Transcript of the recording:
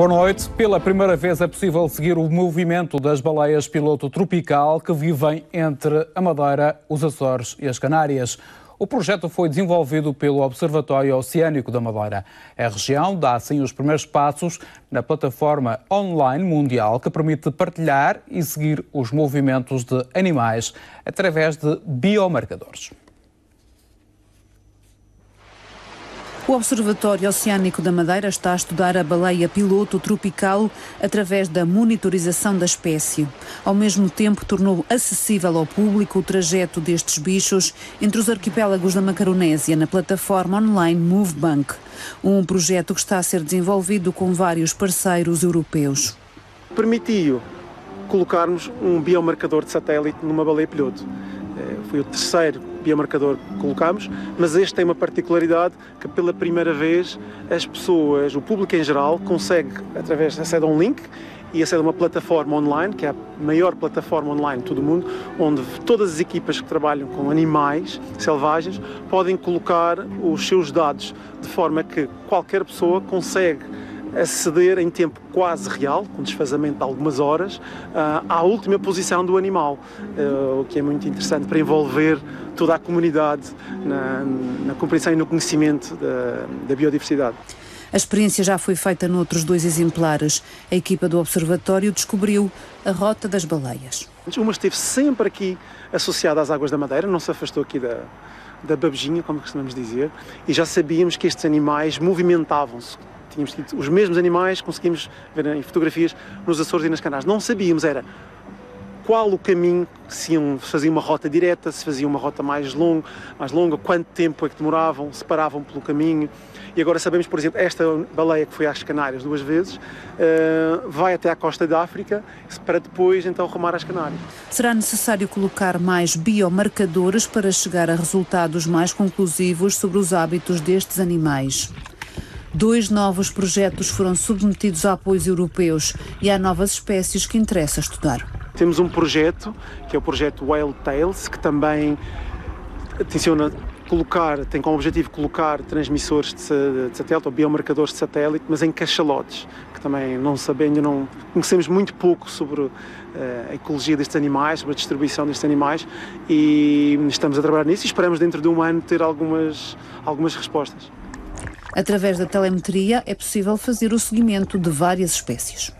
Boa noite. Pela primeira vez é possível seguir o movimento das baleias piloto tropical que vivem entre a Madeira, os Açores e as Canárias. O projeto foi desenvolvido pelo Observatório Oceânico da Madeira. A região dá assim os primeiros passos na plataforma online mundial que permite partilhar e seguir os movimentos de animais através de biomarcadores. O Observatório Oceânico da Madeira está a estudar a baleia piloto tropical através da monitorização da espécie. Ao mesmo tempo, tornou acessível ao público o trajeto destes bichos entre os arquipélagos da Macaronésia na plataforma online MoveBank, um projeto que está a ser desenvolvido com vários parceiros europeus. Permitiu colocarmos um biomarcador de satélite numa baleia piloto. Foi o terceiro biomarcador que colocamos, mas este tem uma particularidade que pela primeira vez as pessoas, o público em geral, consegue, através, acede a um link e acede a uma plataforma online, que é a maior plataforma online de todo o mundo, onde todas as equipas que trabalham com animais selvagens podem colocar os seus dados de forma que qualquer pessoa consegue aceder em tempo quase real, com desfazamento de algumas horas, ah, à última posição do animal, ah, o que é muito interessante para envolver toda a comunidade na, na compreensão e no conhecimento da, da biodiversidade. A experiência já foi feita noutros dois exemplares. A equipa do Observatório descobriu a rota das baleias. Uma esteve sempre aqui associada às águas da Madeira, não se afastou aqui da, da babejinha, como costumamos dizer, e já sabíamos que estes animais movimentavam-se tínhamos tido os mesmos animais, conseguimos ver em fotografias nos Açores e nas Canárias. Não sabíamos era qual o caminho, se fazia uma rota direta, se fazia uma rota mais longa, mais longa, quanto tempo é que demoravam, se paravam pelo caminho. E agora sabemos, por exemplo, esta baleia que foi às Canárias duas vezes, uh, vai até à costa da África para depois então rumar às Canárias. Será necessário colocar mais biomarcadores para chegar a resultados mais conclusivos sobre os hábitos destes animais. Dois novos projetos foram submetidos a apoios europeus e há novas espécies que interessa estudar. Temos um projeto, que é o projeto Whale Tales, que também tenciona colocar, tem como objetivo colocar transmissores de satélite ou biomarcadores de satélite, mas em cachalotes, que também não sabendo, não conhecemos muito pouco sobre eh, a ecologia destes animais, sobre a distribuição destes animais e estamos a trabalhar nisso e esperamos dentro de um ano ter algumas, algumas respostas. Através da telemetria é possível fazer o seguimento de várias espécies.